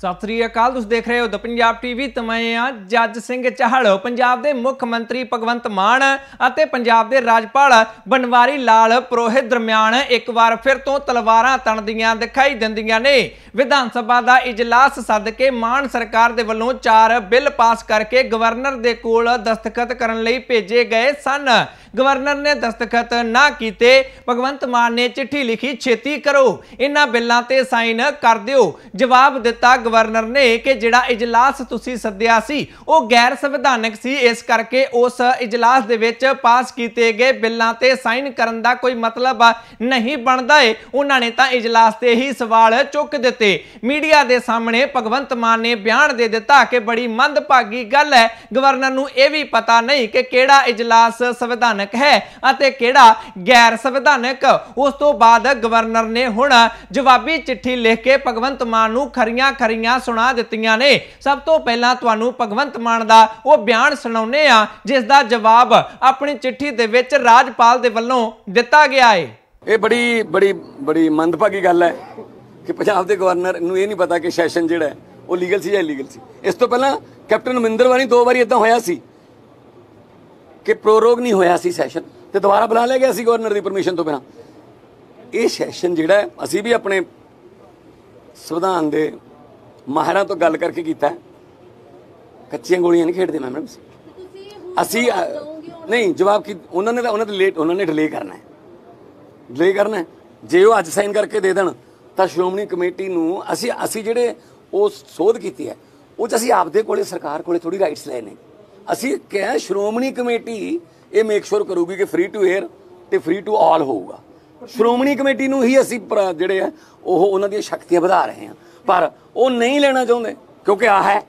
ਸਤਿ ਸ੍ਰੀ ਅਕਾਲ, ਤੁਸੀਂ ਦੇਖ ਰਹੇ ਹੋ ਦ ਪੰਜਾਬ ਟੀਵੀ, ਤੇ ਮੈਂ ਆ ਜੱਜ ਸਿੰਘ ਚਾਹਲ ਪੰਜਾਬ ਦੇ ਮੁੱਖ ਮੰਤਰੀ ਭਗਵੰਤ ਮਾਨ ਅਤੇ ਪੰਜਾਬ ਦੇ ਰਾਜਪਾਲ ਬਨਵਾਰੀ ਲਾਲ ਪ੍ਰੋਹਿਤ ਦਰਮਿਆਨ ਇੱਕ ਵਾਰ ਫਿਰ ਤੋਂ ਤਲਵਾਰਾਂ ਤਣਦੀਆਂ ਦਿਖਾਈ ਦਿੰਦੀਆਂ ਨੇ। ਵਿਧਾਨ ਸਭਾ ਦਾ ਇਜਲਾਸ ਸੱਦ ਕੇ ਮਾਨ ਸਰਕਾਰ ਦੇ ਵੱਲੋਂ ਚਾਰ ਬਿੱਲ ਪਾਸ ਕਰਕੇ ਗਵਰਨਰ ਦੇ ਕੋਲ ਦਸਤਖਤ ਕਰਨ ਲਈ ਭੇਜੇ ਗਏ ਸਨ। ਗਵਰਨਰ ਨੇ ਦਸਤਖਤ ਨਾ ਕੀਤੇ, ਭਗਵੰਤ ਮਾਨ ਨੇ ਚਿੱਠੀ ਲਿਖੀ, ਛੇਤੀ ਕਰੋ। ਇਹਨਾਂ ਬਿੱਲਾਂ ਤੇ ਸਾਈਨ ਕਰ ਦਿਓ। ਜਵਾਬ ਦਿੱਤਾ ਗਵਰਨਰ ਨੇ ਕਿ ਜਿਹੜਾ ਇਜਲਾਸ ਤੁਸੀਂ ਸੱਦਿਆ ਸੀ, ਉਹ ਗੈਰ ਸੰਵਿਧਾਨਕ ਸੀ। ਇਸ ਕਰਕੇ ਉਸ ਇਜਲਾਸ ਦੇ ਵਿੱਚ ਪਾਸ ਕੀਤੇ ਗਏ ਬਿੱਲਾਂ ਤੇ ਸਾਈਨ ਕਰਨ ਦਾ ਕੋਈ ਮਤਲਬ ਨਹੀਂ ਬਣਦਾ ਏ। ਉਹਨਾਂ ਨੇ ਤਾਂ ਇਜਲਾਸ ਤੇ ਹੀ ਸਵਾਲ ਚੁੱਕ ਦਿੱਤੇ। ਮੀਡੀਆ ਦੇ ਸਾਹਮਣੇ ਭਗਵੰਤ ਮਾਨ ਨੇ ਬਿਆਨ ਦੇ ਦਿੱਤਾ ਕਿ ਬੜੀ ਮੰਦਭਾਗੀ ਗੱਲ ਹੈ। ਗਵਰਨਰ ਨੂੰ ਇਹ ਵੀ ਪਤਾ ਨਹੀਂ ਕਿ ਕਿਹੜਾ ਇਜਲਾਸ ਸੰਵਿਧਾਨਕ ਹੈ ਅਤੇ ਕਿਹੜਾ ਗੈਰ ਸੰਵਿਧਾਨਕ। ਉਸ ਤੋਂ ਬਾਅਦ ਗਵਰਨਰ ਨੇ ਹੁਣ ਜਵਾਬੀ ਚਿੱਠੀ ਲਿਖ ਕੇ ਭਗਵੰਤ ਮਾਨ ਨੂੰ ਖਰੀਆਂ ਖਰੀਆਂ ਸੁਣਾ ਦਿੱਤੀਆਂ ਨੇ। ਸਭ ਤੋਂ ਪਹਿਲਾਂ ਤੁਹਾਨੂੰ ਭਗਵੰਤ ਮਾਨ ਦਾ ਉਹ ਬਿਆਨ ਸੁਣਾਉਨੇ ਆ ਜਿਸ ਦਾ ਜਵਾਬ ਆਪਣੀ ਚਿੱਠੀ ਦੇ ਵਿੱਚ ਰਾਜਪਾਲ ਦੇ ਵੱਲੋਂ ਦਿੱਤਾ ਗਿਆ ਹੈ ਇਹ ਬੜੀ ਬੜੀ ਬੜੀ ਮੰਦਭਾਗੀ ਗੱਲ ਹੈ ਕਿ ਪੰਜਾਬ ਦੇ ਗਵਰਨਰ ਨੂੰ ਇਹ ਨਹੀਂ ਪਤਾ ਕਿ ਸੈਸ਼ਨ ਜਿਹੜਾ ਉਹ ਲੀਗਲ ਸੀ ਜਾਂ ਇਲੀਗਲ ਸੀ। ਇਸ ਤੋਂ ਪਹਿਲਾਂ ਕੈਪਟਨ ਅਮਰਿੰਦਰ ਵਾਰੀ ਦੋ ਵਾਰੀ ਇਦਾਂ ਹੋਇਆ ਸੀ ਕਿ ਪ੍ਰੋਰੋਗ ਨਹੀਂ ਹੋਇਆ ਸੀ ਸੈਸ਼ਨ ਤੇ ਦੁਬਾਰਾ ਬੁਲਾ ਲਿਆ ਗਿਆ ਸੀ ਗਵਰਨਰ ਦੀ ਪਰਮਿਸ਼ਨ ਤੋਂ ਬਿਨਾਂ। ਇਹ ਸੈਸ਼ਨ ਜਿਹੜਾ ਅਸੀਂ ਵੀ ਆਪਣੇ ਸੰਵਿਧਾਨ ਦੇ ਮਾਹਿਰਾਂ ਤੋਂ ਗੱਲ ਕਰਕੇ ਕੀਤਾ। ਕੱਚੀਆਂ ਗੋਲੀਆਂ ਨਹੀਂ ਖੇਡਦੇ ਮੈਮ ਅਸੀਂ। ਨਹੀਂ, ਜਵਾਬ ਕੀ, ਉਹਨਾਂ ਨੇ ਤਾਂ, ਉਹਨਾਂ ਤੇ ਲੇਟ ਉਹਨਾਂ ਨੇ ਡਿਲੇ ਕਰਨਾ ਹੈ। ਡਿਲੇ ਕਰਨਾ ਜੇ ਉਹ ਅੱਜ ਸਾਈਨ ਕਰਕੇ ਦੇ ਦੇਣ, ਤਾਂ ਸ਼੍ਰੋਮਣੀ ਕਮੇਟੀ ਨੂੰ ਅਸੀਂ ਅਸੀਂ ਜਿਹੜੇ ਉਹ ਸੋਧ ਕੀਤੀ ਹੈ, ਉਹ ਚ ਅਸੀਂ ਆਪਦੇ ਕੋਲੇ, ਸਰਕਾਰ ਕੋਲੇ ਥੋੜੀ ਰਾਈਟਸ ਲਏ ਨੇ। ਅਸੀਂ ਕਿਹਾ ਸ਼੍ਰੋਮਣੀ ਕਮੇਟੀ ਇਹ ਮੇਕ ਸ਼ੋਰ ਕਰੂਗੀ ਕਿ ਫ੍ਰੀ ਟੂ 에ਅਰ ਤੇ ਫ੍ਰੀ ਟੂ ਆਲ ਹੋਊਗਾ। ਸ਼੍ਰੋਮਣੀ ਕਮੇਟੀ ਨੂੰ ਹੀ ਅਸੀਂ, ਪਰ- ਜਿਹੜੇ ਆ, ਉਹ ਉਹਨਾਂ ਦੀਆਂ ਸ਼ਕਤੀਆਂ ਵਧਾ ਰਹੇ ਹਾਂ। ਪਰ ਉਹ ਨਹੀਂ ਲੈਣਾ ਚਾਹੁੰਦੇ ਕਿਉਂਕਿ ਆ ਹੈ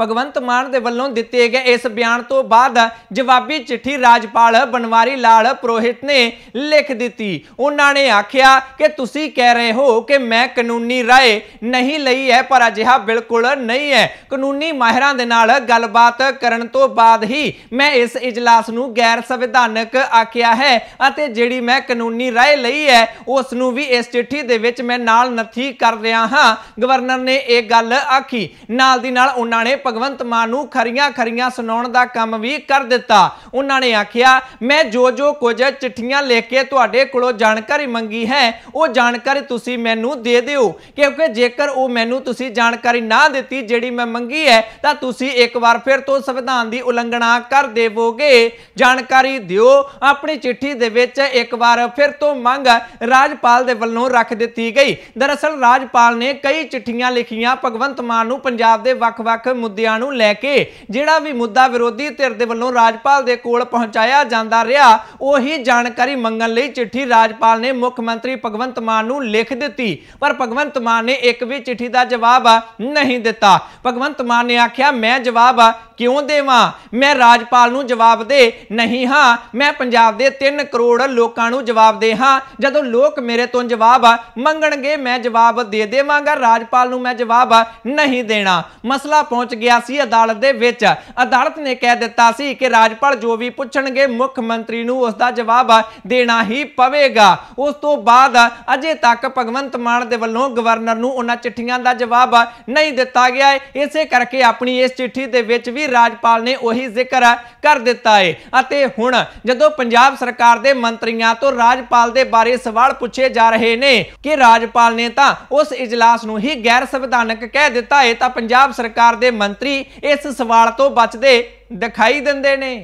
ਭਗਵੰਤ ਮਾਨ ਦੇ ਵੱਲੋਂ ਦਿੱਤੇ ਗਏ ਇਸ ਬਿਆਨ ਤੋਂ ਬਾਅਦ ਜਵਾਬੀ ਚਿੱਠੀ ਰਾਜਪਾਲ ਬਨਵਾਰੀ ਲਾਲ ਪ੍ਰੋਹਿਤ ਨੇ ਲਿਖ ਦਿੱਤੀ। ਉਹਨਾਂ ਨੇ ਆਖਿਆ ਕਿ ਤੁਸੀਂ ਕਹਿ ਰਹੇ ਹੋ ਕਿ ਮੈਂ ਕਾਨੂੰਨੀ ਰਾਏ ਨਹੀਂ ਲਈ ਹੈ, ਪਰ ਅਜਿਹਾ ਬਿਲਕੁਲ ਨਹੀਂ ਹੈ। ਕਾਨੂੰਨੀ ਮਾਹਿਰਾਂ ਦੇ ਨਾਲ ਗੱਲਬਾਤ ਕਰਨ ਤੋਂ ਬਾਅਦ ਹੀ ਮੈਂ ਇਸ ਇਜਲਾਸ ਨੂੰ ਗੈਰ ਸੰਵਿਧਾਨਕ ਆਖਿਆ ਹੈ ਅਤੇ ਜਿਹੜੀ ਮੈਂ ਕਾਨੂੰਨੀ ਰਾਏ ਲਈ ਹੈ, ਉਸ ਨੂੰ ਵੀ ਇਸ ਚਿੱਠੀ ਦੇ ਵਿੱਚ ਮੈਂ ਨਾਲ ਨੱਥੀ ਕਰ ਰਿਹਾ ਹਾਂ। ਗਵਰਨਰ ਨੇ ਇਹ ਗੱਲ ਆਖੀ। ਨਾਲ ਦੀ ਨਾਲ ਉਹਨਾਂ ਨੇ ਭਗਵੰਤ ਮਾਨ ਨੂੰ ਖਰੀਆਂ ਖਰੀਆਂ ਸੁਣਾਉਣ ਦਾ ਕੰਮ ਵੀ ਕਰ ਦਿੱਤਾ। ਉਹਨਾਂ ਨੇ ਆਖਿਆ, ਮੈਂ ਜੋ ਜੋ ਕੁਝ ਚਿੱਠੀਆਂ ਲਿਖ ਕੇ ਤੁਹਾਡੇ ਕੋਲੋਂ ਜਾਣਕਾਰੀ ਮੰਗੀ ਹੈ, ਉਹ ਜਾਣਕਾਰੀ ਤੁਸੀਂ ਮੈਨੂੰ ਦੇ ਦਿਓ। ਕਿਉਂਕਿ ਜੇਕਰ ਉਹ ਮੈਨੂੰ ਤੁਸੀਂ ਜਾਣਕਾਰੀ ਨਾ ਦਿੱਤੀ ਜਿਹੜੀ ਮੈਂ ਮੰਗੀ ਹੈ, ਤਾਂ ਤੁਸੀਂ ਇੱਕ ਵਾਰ ਫਿਰ ਤੋਂ ਸੰਵਿਧਾਨ ਦੀ ਉਲੰਘਣਾ ਕਰ ਦੇਵੋਗੇ। ਜਾਣਕਾਰੀ ਦਿਓ, ਆਪਣੀ ਚਿੱਠੀ ਦੇ ਵਿੱਚ ਇੱਕ ਵਾਰ ਫਿਰ ਤੋਂ ਮੰਗ ਰਾਜਪਾਲ ਦੇ ਵੱਲੋਂ ਰੱਖ ਦਿੱਤੀ ਗਈ। ਦਰਅਸਲ ਰਾਜਪਾਲ ਨੇ ਕਈ ਚਿੱਠੀਆਂ ਲਿਖੀਆਂ, ਭਗਵੰਤ ਮਾਨ ਨੂੰ ਪੰਜਾਬ ਦੇ ਵੱਖ-ਵੱਖ ਮੁੱਦਿਆਂ ਨੂੰ ਲੈ ਕੇ ਜਿਹੜਾ ਵੀ ਮੁੱਦਾ ਵਿਰੋਧੀ ਧਿਰ ਦੇ ਵੱਲੋਂ ਰਾਜਪਾਲ ਦੇ ਕੋਲ ਪਹੁੰਚਾਇਆ ਜਾਂਦਾ ਰਿਹਾ, ਉਹੀ ਜਾਣਕਾਰੀ ਮੰਗਣ ਲਈ ਚਿੱਠੀ ਰਾਜਪਾਲ ਨੇ ਮੁੱਖ ਮੰਤਰੀ ਭਗਵੰਤ ਮਾਨ ਨੂੰ ਲਿਖ ਦਿੱਤੀ। ਪਰ ਭਗਵੰਤ ਮਾਨ ਨੇ ਇੱਕ ਵੀ ਚਿੱਠੀ ਦਾ ਜਵਾਬ ਨਹੀਂ ਦਿੱਤਾ। ਭਗਵੰਤ ਮਾਨ ਨੇ ਆਖਿਆ, ਮੈਂ ਜਵਾਬ ਕਿਉਂ ਦੇਵਾਂ? ਮੈਂ ਰਾਜਪਾਲ ਨੂੰ ਜਵਾਬ ਦੇ ਨਹੀਂ ਹਾਂ। ਮੈਂ ਪੰਜਾਬ ਦੇ 3 ਕਰੋੜ ਲੋਕਾਂ ਨੂੰ ਜਵਾਬ ਦੇ ਹਾਂ। ਜਦੋਂ ਲੋਕ ਮੇਰੇ ਤੋਂ ਜਵਾਬ ਮੰਗਣਗੇ, ਮੈਂ ਜਵਾਬ ਦੇ ਦੇਵਾਂਗਾ। ਰਾਜਪਾਲ ਨੂੰ ਮੈਂ ਜਵਾਬ ਨਹੀਂ ਦੇਣਾ। ਮਸਲਾ ਪਹੁੰਚ ਗਿਆ ਸੀ ਅਦਾਲਤ ਦੇ ਵਿੱਚ। ਅਦਾਲਤ ਨੇ ਕਹਿ ਦਿੱਤਾ ਸੀ ਕਿ ਰਾਜਪਾਲ ਜੋ ਵੀ ਪੁੱਛਣਗੇ, ਮੁੱਖ ਮੰਤਰੀ ਨੂੰ ਉਸ ਦਾ ਜਵਾਬ ਦੇਣਾ ਹੀ ਪਵੇਗਾ। ਉਸ ਤੋਂ ਬਾਅਦ ਅਜੇ ਤੱਕ ਭਗਵੰਤ ਮਾਨ ਦੇ ਵੱਲੋਂ ਗਵਰਨਰ ਨੂੰ ਉਹਨਾਂ ਚਿੱਠੀਆਂ ਦਾ ਜਵਾਬ ਨਹੀਂ ਦਿੱਤਾ ਗਿਆ ਹੈ। ਇਸੇ ਕਰਕੇ ਆਪਣੀ ਇਸ ਚਿੱਠੀ ਦੇ ਵਿੱਚ ਵੀ ਰਾਜਪਾਲ ਨੇ ਉਹੀ ਜ਼ਿਕਰ ਕਰ ਦਿੱਤਾ ਹੈ। ਅਤੇ ਹੁਣ ਜਦੋਂ ਪੰਜਾਬ ਸਰਕਾਰ ਦੇ ਮੰਤਰੀਆਂ ਤੋਂ ਰਾਜਪਾਲ ਦੇ ਬਾਰੇ ਸਵਾਲ ਪੁੱਛੇ ਜਾ ਰਹੇ ਨੇ ਕਿ ਰਾਜਪਾਲ ਨੇ ਤਾਂ ਉਸ ਇਜਲਾਸ ਨੂੰ ਹੀ ਗੈਰ ਸੰਵਿਧਾਨਕ ਕਹਿ ਦਿੱਤਾ ਹੈ, ਤਾਂ ਪੰਜਾਬ ਸਰਕਾਰ ਦੇ ਮੰਤਰੀ ਇਸ ਸਵਾਲ ਤੋਂ ਬਚਦੇ ਦਿਖਾਈ ਦਿੰਦੇ ਨੇ।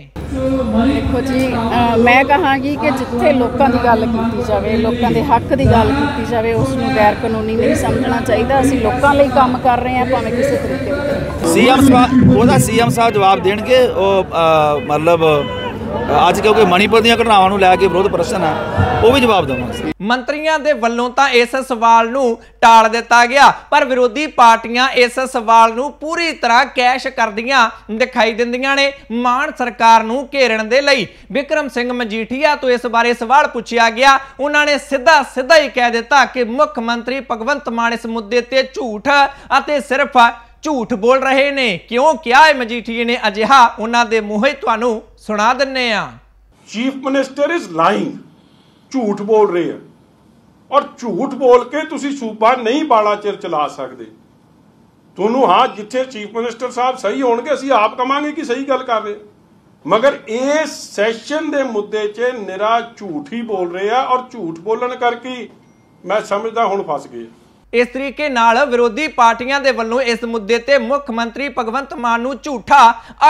ਦੇਖੋ ਜੀ ਮੈਂ ਕਹਾਂਗੀ ਕਿ ਜਿੱਥੇ ਲੋਕਾਂ ਦੀ ਗੱਲ ਕੀਤੀ ਜਾਵੇ ਲੋਕਾਂ ਦੇ ਹੱਕ ਦੀ ਗੱਲ ਕੀਤੀ ਜਾਵੇ ਉਸ ਨੂੰ ਗੈਰ ਕਾਨੂੰਨੀ ਨਹੀਂ ਸਮਝਣਾ ਚਾਹੀਦਾ। ਅਸੀਂ ਲੋਕਾਂ ਲਈ ਕੰਮ ਕਰ ਰਹੇ ਹਾਂ ਭਾਵੇਂ ਕਿਸੇ ਤਰੀਕੇ ਨਾਲ। ਸੀਐਮ ਸਾਹਿਬ ਉਹਦਾ ਸੀਐਮ ਸਾਹਿਬ ਜਵਾਬ ਦੇਣਗੇ ਉਹ ਮਤਲਬ ਅੱਜ ਕਿਉਂਕਿ ਮਣੀਪੁਰ ਦੀਆਂ ਘਟਨਾਵਾਂ ਨੂੰ ਲੈ ਕੇ ਵਿਰੋਧ ਪ੍ਰਦਰਸ਼ਨ ਆ ਉਹ ਵੀ ਜਵਾਬ ਦੇਵਾਂਗੇ। ਮੰਤਰੀਆਂ ਦੇ ਵੱਲੋਂ ਤਾਂ ਇਸ ਸਵਾਲ ਨੂੰ ਟਾਲ ਦਿੱਤਾ ਗਿਆ, ਪਰ ਵਿਰੋਧੀ ਪਾਰਟੀਆਂ ਇਸ ਸਵਾਲ ਨੂੰ ਪੂਰੀ ਤਰ੍ਹਾਂ ਕੈਸ਼ ਕਰਦੀਆਂ ਦਿਖਾਈ ਦਿੰਦੀਆਂ ਨੇ। ਮਾਨ ਸਰਕਾਰ ਨੂੰ ਘੇਰਨ ਦੇ ਲਈ ਵਿਕਰਮ ਸਿੰਘ ਮਜੀਠੀਆ ਤੋਂ ਇਸ ਬਾਰੇ ਸਵਾਲ ਪੁੱਛਿਆ ਗਿਆ। ਉਹਨਾਂ ਨੇ ਸਿੱਧਾ ਸਿੱਧਾ ਹੀ ਕਹਿ ਦਿੱਤਾ ਕਿ ਮੁੱਖ ਮੰਤਰੀ ਭਗਵੰਤ ਮਾਨ ਇਸ ਮੁੱਦੇ ਤੇ ਝੂਠ ਅਤੇ ਸਿਰਫ ਝੂਠ ਬੋਲ ਰਹੇ ਨੇ। ਕਿਉਂ ਕਿਹਾ ਹੈ ਮਜੀਠੀਏ ਨੇ? ਅਜਿਹਾ ਉਹਨਾਂ ਦੇ ਮੂੰਹੋਂ ਤੁਹਾਨੂੰ ਸੁਣਾ ਦਿੰਨੇ ਆ। ਚੀਫ ਮਿਨਿਸਟਰ ਇਜ਼ ਲਾਈਂਗ ਝੂਠ ਬੋਲ ਰਹੇ ਆ। ਔਰ ਝੂਠ ਬੋਲ ਕੇ ਤੁਸੀਂ ਸੂਬਾ ਨਹੀਂ ਬਾਲਾ ਚਿਰ ਚਲਾ ਸਕਦੇ। ਤੁਹਾਨੂੰ ਹਾਂ, ਜਿੱਥੇ ਚੀਫ ਮਿਨਿਸਟਰ ਸਾਹਿਬ ਸਹੀ ਹੋਣਗੇ, ਅਸੀਂ ਆਪ ਕਵਾਂਗੇ ਕਿ ਸਹੀ ਗੱਲ ਕਰ ਰਹੇ। ਮਗਰ ਇਸ ਸੈਸ਼ਨ ਦੇ ਮੁੱਦੇ 'ਚ ਨਿਰਾ ਝੂਠ ਹੀ ਬੋਲ ਰਹੇ ਆ। ਔਰ ਝੂਠ ਬੋਲਣ ਕਰਕੇ ਮੈਂ ਸਮਝਦਾ ਹੁਣ ਫਸ ਗਏ। ਇਸ ਤਰੀਕੇ ਨਾਲ ਵਿਰੋਧੀ ਪਾਰਟੀਆਂ ਦੇ ਵੱਲੋਂ ਇਸ ਮੁੱਦੇ ਤੇ ਮੁੱਖ ਮੰਤਰੀ ਭਗਵੰਤ ਮਾਨ ਨੂੰ ਝੂਠਾ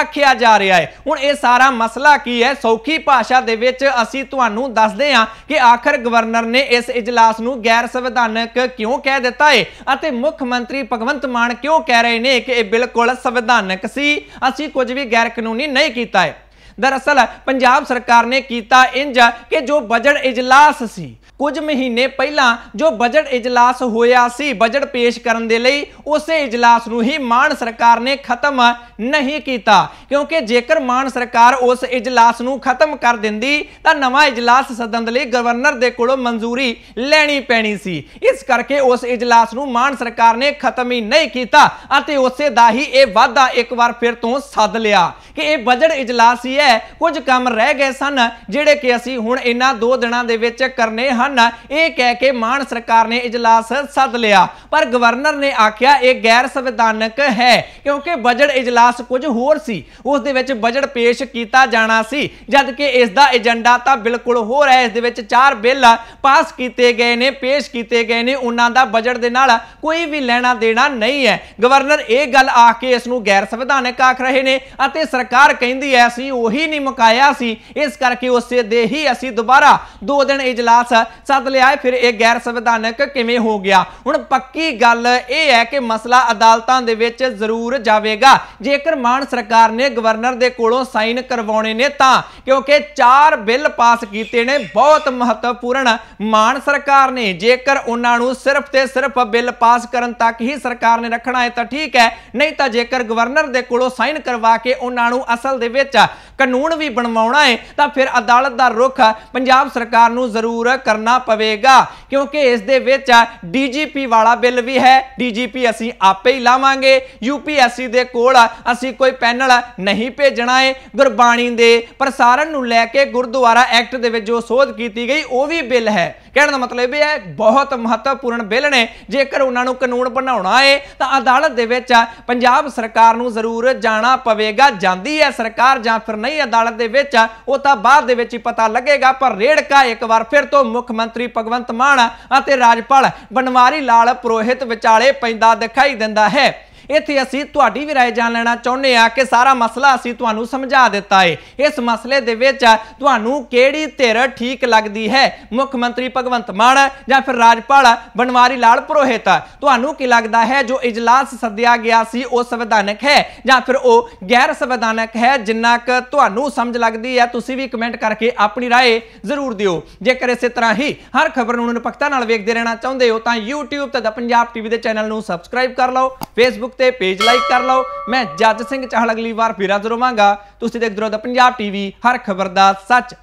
ਆਖਿਆ ਜਾ ਰਿਹਾ ਹੈ। ਹੁਣ ਇਹ ਸਾਰਾ ਮਸਲਾ ਕੀ ਹੈ? ਸੌਖੀ ਭਾਸ਼ਾ ਦੇ ਵਿੱਚ ਅਸੀਂ ਤੁਹਾਨੂੰ ਦੱਸਦੇ ਹਾਂ ਕਿ ਆਖਰ ਗਵਰਨਰ ਨੇ ਇਸ ਇਜਲਾਸ ਨੂੰ ਗੈਰ ਸੰਵਿਧਾਨਕ ਕਿਉਂ ਕਹਿ ਦਿੱਤਾ ਹੈ ਅਤੇ ਮੁੱਖ ਮੰਤਰੀ ਭਗਵੰਤ ਮਾਨ ਕਿਉਂ ਕਹਿ ਰਹੇ ਨੇ ਕਿ ਇਹ ਬਿਲਕੁਲ ਸੰਵਿਧਾਨਕ ਸੀ? ਅਸੀਂ ਕੁਝ ਵੀ ਗੈਰ ਕਾਨੂੰਨੀ ਨਹੀਂ ਕੀਤਾ ਹੈ। ਦਰਅਸਲ ਪੰਜਾਬ ਸਰਕਾਰ ਨੇ ਕੀਤਾ ਇੰਜ ਕਿ ਜੋ ਬਜਟ ਇਜਲਾਸ ਸੀ, ਕੁਝ ਮਹੀਨੇ ਪਹਿਲਾਂ ਜੋ ਬਜਟ ਇਜਲਾਸ ਹੋਇਆ ਸੀ, ਬਜਟ ਪੇਸ਼ ਕਰਨ ਦੇ ਲਈ ਉਸੇ ਇਜਲਾਸ ਨੂੰ ਹੀ ਮਾਨ ਸਰਕਾਰ ਨੇ ਖਤਮ ਨਹੀਂ ਕੀਤਾ। ਕਿਉਂਕਿ ਜੇਕਰ ਮਾਨ ਸਰਕਾਰ ਉਸ ਇਜਲਾਸ ਨੂੰ ਖਤਮ ਕਰ ਦਿੰਦੀ, ਤਾਂ ਨਵਾਂ ਇਜਲਾਸ ਸੱਦਣ ਦੇ ਲਈ ਗਵਰਨਰ ਦੇ ਕੋਲੋਂ ਮਨਜ਼ੂਰੀ ਲੈਣੀ ਪੈਣੀ ਸੀ। ਇਸ ਕਰਕੇ ਉਸ ਇਜਲਾਸ ਨੂੰ ਮਾਨ ਸਰਕਾਰ ਨੇ ਖਤਮ ਹੀ ਨਹੀਂ ਕੀਤਾ ਅਤੇ ਉਸੇ ਦਾ ਹੀ ਇਹ ਵਾਅਦਾ ਇੱਕ ਵਾਰ ਫਿਰ ਤੋਂ ਸੱਦ ਲਿਆ ਕਿ ਇਹ ਬਜਟ ਇਜਲਾਸ ਹੀ ਹੈ, ਕੁਝ ਕੰਮ ਰਹਿ ਗਏ ਸਨ ਜਿਹੜੇ ਕਿ ਅਸੀਂ ਹੁਣ ਇਹਨਾਂ ਦੋ ਦਿਨਾਂ ਦੇ ਵਿੱਚ ਕਰਨੇ ਹਨ। ਇਹ ਕਹਿ ਕੇ ਮਾਨ ਸਰਕਾਰ ਨੇ ਇਜਲਾਸ ਸੱਦ ਲਿਆ। ਪਰ ਗਵਰਨਰ ਨੇ ਆਖਿਆ, ਇਹ ਗੈਰ ਸੰਵਿਧਾਨਕ ਹੈ, ਕਿਉਂਕਿ ਬਜਟ ਇਜਲਾਸ ਕੁਝ ਹੋਰ ਸੀ। ਉਸ ਦੇ ਵਿੱਚ ਬਜਟ ਪੇਸ਼ ਕੀਤਾ ਜਾਣਾ ਸੀ। ਜਦ ਕਿ ਇਸ ਦਾ ਏਜੰਡਾ ਤਾਂ ਬਿਲਕੁਲ ਹੋਰ ਹੈ। ਇਸ ਦੇ ਵਿੱਚ ਚਾਰ ਬਿੱਲ ਪਾਸ ਕੀਤੇ ਗਏ ਨੇ, ਪੇਸ਼ ਕੀਤੇ ਗਏ ਨੇ। ਉਹਨਾਂ ਦਾ ਬਜਟ ਦੇ ਨਾਲ ਕੋਈ ਵੀ ਲੈਣਾ ਦੇਣਾ ਨਹੀਂ ਹੈ। ਗਵਰਨਰ ਇਹ ਗੱਲ ਆਖ ਕੇ ਇਸ ਨੂੰ ਗੈਰ ਸੰਵਿਧਾਨਕ ਆਖ ਰਹੇ ਨੇ ਅਤੇ ਸਰਕਾਰ ਕਹਿੰਦੀ ਐ ਸੀ ਉਹੀ ਨਹੀਂ ਮੁਕਾਇਆ ਸੀ। ਇਸ ਕਰਕੇ ਉਸੇ ਦੇ ਹੀ ਅਸੀਂ ਦੁਬਾਰਾ ਦੋ ਦਿਨ ਇਜਲਾਸ ਸੱਦ ਲਿਆ ਫਿਰ ਇਹ ਗੈਰ ਸੰਵਿਧਾਨਕ ਕਿਵੇਂ ਹੋ ਗਿਆ? ਹੁਣ ਪੱਕੀ ਗੱਲ ਇਹ ਹੈ ਕਿ ਮਸਲਾ ਅਦਾਲਤਾਂ ਦੇ ਵਿੱਚ ਜ਼ਰੂਰ ਜਾਵੇਗਾ। ਜੇ ਜੇਕਰ ਮਾਨ ਸਰਕਾਰ ਨੇ ਗਵਰਨਰ ਦੇ ਕੋਲੋਂ ਸਾਈਨ ਕਰਵਾਉਣੇ ਨੇ ਤਾਂ, ਕਿਉਂਕਿ ਚਾਰ ਬਿੱਲ ਪਾਸ ਕੀਤੇ ਨੇ, ਬਹੁਤ ਮਹੱਤਵਪੂਰਨ ਮਾਨ ਸਰਕਾਰ ਨੇ। ਜੇਕਰ ਉਹਨਾਂ ਨੂੰ ਸਿਰਫ ਤੇ ਸਿਰਫ ਬਿੱਲ ਪਾਸ ਕਰਨ ਤੱਕ ਹੀ ਸਰਕਾਰ ਨੇ ਰੱਖਣਾ ਹੈ ਤਾਂ ਠੀਕ ਹੈ, ਨਹੀਂ ਤਾਂ ਜੇਕਰ ਗਵਰਨਰ ਦੇ ਕੋਲੋਂ ਸਾਈਨ ਕਰਵਾ ਕੇ ਉਹਨਾਂ ਨੂੰ ਅਸਲ ਦੇ ਵਿੱਚ ਕਾਨੂੰਨ ਵੀ ਬਣਵਾਉਣਾ ਹੈ, ਤਾਂ ਫਿਰ ਅਦਾਲਤ ਦਾ ਰੁਖ ਪੰਜਾਬ ਸਰਕਾਰ ਨੂੰ ਜ਼ਰੂਰ ਕਰਨਾ ਪਵੇਗਾ, ਕਿਉਂਕਿ ਇਸ ਦੇ ਵਿੱਚ ਡੀਜੀਪੀ ਵਾਲਾ ਬਿੱਲ ਵੀ ਹੈ। ਡੀਜੀਪੀ ਅਸੀਂ ਆਪੇ ਹੀ ਲਾਵਾਂਗੇ। ਯੂਪੀਐਸਸੀ ਦੇ ਕੋਲ ਅਸੀਂ ਕੋਈ ਪੈਨਲ ਨਹੀਂ ਭੇਜਣਾ ਏ ਗੁਰਬਾਣੀ ਦੇ ਪ੍ਰਸਾਰਣ ਨੂੰ ਲੈ ਕੇ ਗੁਰਦੁਆਰਾ ਐਕਟ ਦੇ ਵਿੱਚ ਜੋ ਸੋਧ ਕੀਤੀ ਗਈ, ਉਹ ਵੀ ਬਿੱਲ ਹੈ। ਕਹਿਣ ਦਾ ਮਤਲਬ ਇਹ ਹੈ, ਬਹੁਤ ਮਹੱਤਵਪੂਰਨ ਬਿੱਲ ਨੇ। ਜੇਕਰ ਉਹਨਾਂ ਨੂੰ ਕਾਨੂੰਨ ਬਣਾਉਣਾ ਹੈ ਤਾਂ ਅਦਾਲਤ ਦੇ ਵਿੱਚ ਪੰਜਾਬ ਸਰਕਾਰ ਨੂੰ ਜ਼ਰੂਰ ਜਾਣਾ ਪਵੇਗਾ। ਜਾਂਦੀ ਹੈ ਸਰਕਾਰ ਜਾਂ ਫਿਰ ਨਹੀਂ ਅਦਾਲਤ ਦੇ ਵਿੱਚ, ਉਹ ਤਾਂ ਬਾਅਦ ਦੇ ਵਿੱਚ ਹੀ ਪਤਾ ਲੱਗੇਗਾ। ਪਰ ਰੇੜਕਾ ਇੱਕ ਵਾਰ ਫਿਰ ਤੋਂ ਮੁੱਖ ਮੰਤਰੀ ਭਗਵੰਤ ਮਾਨ ਅਤੇ ਰਾਜਪਾਲ ਬਨਵਾਰੀ ਲਾਲ ਪੁਰੋਹਿਤ ਵਿਚਾਲੇ ਪੈਂਦਾ ਦਿਖਾਈ ਦਿੰਦਾ ਹੈ। ਇੱਥੇ ਅਸੀਂ ਤੁਹਾਡੀ ਵੀ رائے ਜਾਣ ਲੈਣਾ ਚਾਹੁੰਦੇ ਆ ਕਿ ਸਾਰਾ ਮਸਲਾ ਅਸੀਂ ਤੁਹਾਨੂੰ ਸਮਝਾ ਦਿੱਤਾ ਹੈ ਇਸ ਮਸਲੇ ਦੇ ਵਿੱਚ ਤੁਹਾਨੂੰ ਕਿਹੜੀ ਧਿਰ ਠੀਕ ਲੱਗਦੀ ਹੈ ਮੁੱਖ ਮੰਤਰੀ ਭਗਵੰਤ ਮਾਨ ਜਾਂ ਫਿਰ ਰਾਜਪਾਲ ਬਨਵਾਰੀ ਲਾਲ ਪੁਰੋਹਿਤ ਤੁਹਾਨੂੰ ਕੀ ਲੱਗਦਾ ਹੈ ਜੋ ਇਜਲਾਸ ਸੱਦਿਆ ਗਿਆ ਸੀ ਉਹ ਸੰਵਿਧਾਨਕ ਹੈ ਜਾਂ ਫਿਰ ਉਹ ਗੈਰ ਸੰਵਿਧਾਨਕ ਹੈ ਜਿੰਨਾ ਕੁ ਤੁਹਾਨੂੰ ਸਮਝ ਲੱਗਦੀ ਹੈ ਤੁਸੀਂ ਵੀ ਕਮੈਂਟ ਕਰਕੇ ਆਪਣੀ رائے ਜ਼ਰੂਰ ਦਿਓ ਜੇਕਰ ਇਸੇ ਤਰ੍ਹਾਂ ਹੀ ਹਰ ਖਬਰ ਨੂੰ ਨਿਰਪੱਖਤਾ ਨਾਲ ਵੇਖਦੇ ਰਹਿਣਾ ਚਾਹੁੰਦੇ ਹੋ ਤਾਂ YouTube ਤੇ ਦਾ ਪੰਜਾਬ ਟੀਵੀ ਦੇ ਚੈਨਲ ਨੂੰ ਸਬਸਕ੍ਰਾਈਬ ਕਰ ਲਓ Facebook ਤੇ ਪੇਜ ਲਾਈਕ ਕਰ ਲਓ। ਮੈਂ ਜੱਜ ਸਿੰਘ ਚਾਹਲ ਅਗਲੀ ਵਾਰ ਫਿਰ ਹਾਜ਼ਰ ਹੋਵਾਂਗਾ। ਤੁਸੀਂ ਦੇਖਦੇ ਰਹੋ ਦਾ ਪੰਜਾਬ ਟੀਵੀ ਹਰ ਖਬਰ ਦਾ ਸੱਚ